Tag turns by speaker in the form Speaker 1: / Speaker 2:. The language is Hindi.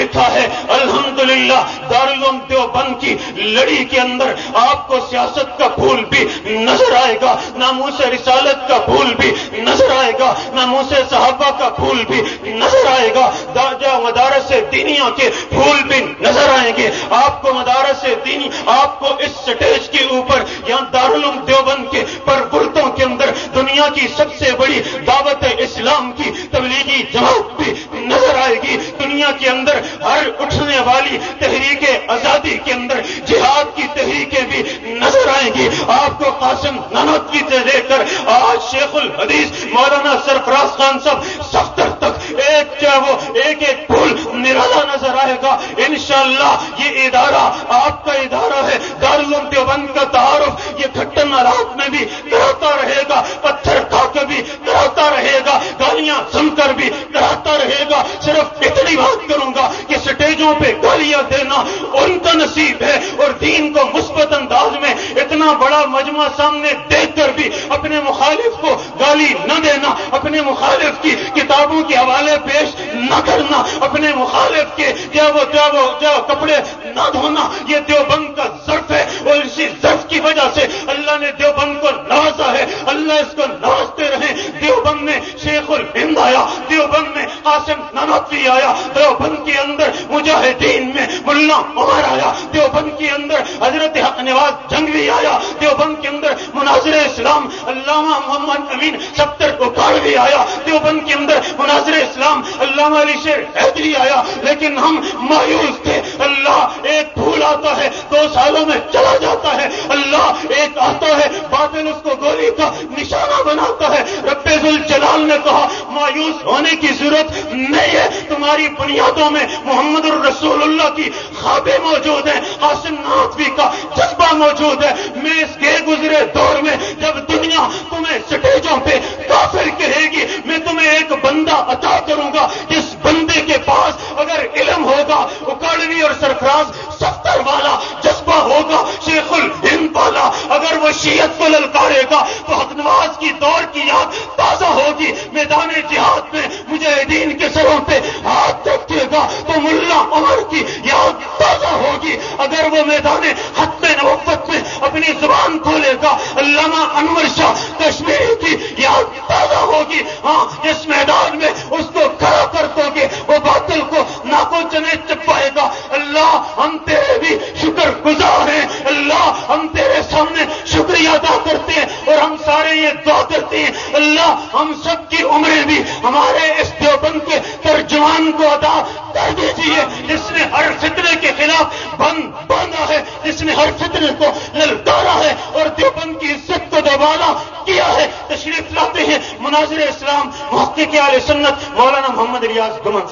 Speaker 1: देखा है। अल्हम्दुलिल्लाह दारुल देवबंद की लड़ी के अंदर आपको सियासत का फूल भी नज़र आएगा नामूस रिसालत का फूल भी नज़र आएगा नामूस सहाबा का फूल भी नज़र आएगा। दाजा मदारस दीनिया के फूल भी नज़र आएँगे। आपको मदारस दीनी, आपको इस स्टेज के ऊपर के अंदर, हर उठने वाली तहरीक आज़ादी के अंदर, जिहाद की तहरीकें भी नज़र आएँगी। आपको कासिम नानोत्वी से लेकर आज शेखुल हदीस, मौलाना सरफराज खान साहब सफ्तर तक एक क्या वो, एक एक फूल निराला नज़र आएगा। इन ये इदारा आपका इदारा है। दीन को मुस्बत अंदाज में इतना बड़ा मजमा सामने देखकर भी अपने मुखालिफ को गाली न देना, अपने मुखालिफ की किताबों के हवाले पेश न करना, अपने मुखालिफ के क्या वो क्या वो, क्या कपड़े न धोना, ये देवबंद का जर्फ है और इसी जर्फ की वजह से अल्लाह ने देवबंद को नवाजा है। अल्लाह इसको नवाजते रहे। देवबंद में शेखुल हिंद आया। देवबंद में कासिम नानोत्वी मुल्ला उमर आया। देवबंद के अंदर हज़रत हक नवाज़ जंगवी आया। देवबंद के अंदर मुनाजिर इस्लाम अल्लामा मोहम्मद अमीन सत्तर उकाड़वी आया। देवबंद के अंदर मुनाजिर इस्लाम अल्लामा अली शेर हैदरी आया। लेकिन हम मायूस थे। अल्लाह एक फूल आता है, दो सालों में चला जाता है। अल्लाह एक आता है, बादल उसको गोली का निशाना रब्बेजुल जलाल ने कहा, मायूस होने की ज़रूरत नहीं है। तुम्हारी बुनियादों में मोहम्मद रसूलुल्लाह की खाबे मौजूद है। हासिम नाथवी का जज्बा मौजूद है। मैं इस गे गुजरे दौर में जब दुनिया तुम्हें स्टेजों पे काफिर कहेगी, मैं तुम्हें एक बंदा अता करूँगा। जिस बंदे के पास अगर इलम होगा, उकाड़वी और सरफराज शीयत को ललकारेगा तो हकनवाज की दौर की याद ताज़ा होगी। मैदान जिहाद में मुजाहिदीन के सरों पे हाथ रखेगा तो मुल्ला उमर की याद ताज़ा होगी। अगर वो मैदान हद नवत में अपनी ज़ुबान खोलेगा, अल्लामा अनवर शाह कश्मीरी की याद ताज़ा होगी। हाँ इस मैदान में उसको खड़ा कर दोगे, वो बातिल को नाको चने चपाएगा अल्लाह, हम तेरे भी शुक्र गुजार हैं। अल्लाह, हम तेरे सामने शुक्रिया अदा करते हैं और हम सारे ये दुआ करते हैं अल्लाह हम सब की उम्रें भी हमारे इस देवबंद के तर्जमान को अदा कर दीजिए जिसने हर फितरे के खिलाफ बंद बांधा है, जिसने हर फितरे को ललकारा है और देवबंद की इज़्ज़त को दबाना किया है, तशरीफ़ लाते हैं मुनाजिर इस्लाम मौके के आल सुन्नत, मौलाना मोहम्मद रियाज गुमन